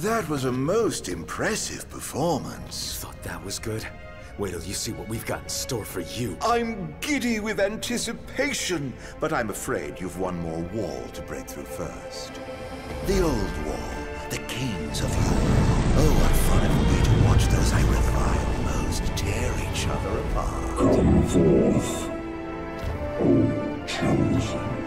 That was a most impressive performance. Thought that was good? Wait till you see what we've got in store for you. I'm giddy with anticipation, but I'm afraid you've one more wall to break through first. The old wall, the kings of yore. Oh, what fun it will be to watch those I revile most tear each other apart. Come forth, O chosen.